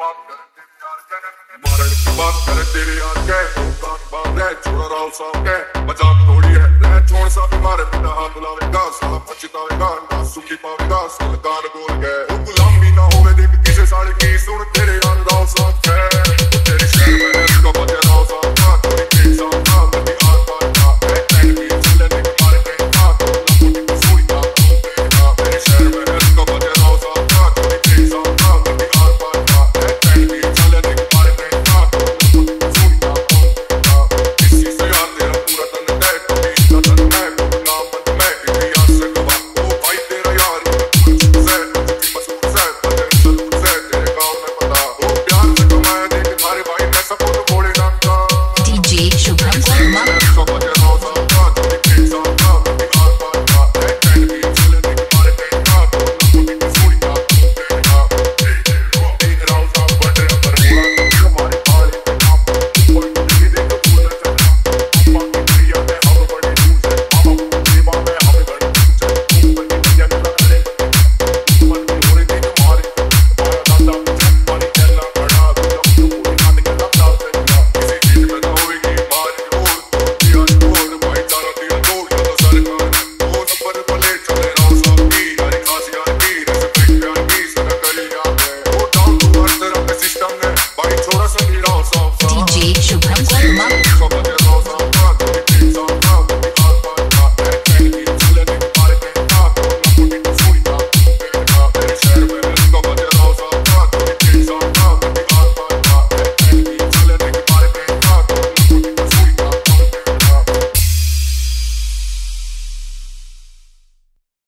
मारण की बात करे तेरे यार के कान बाँध है छोड़ा के मज़ाक थोड़ी है रह छोड़ सा बीमार बिना हाथ लावेगा सुखी पावेगा साला कान गोल गए गुलामी ना होवे Toma.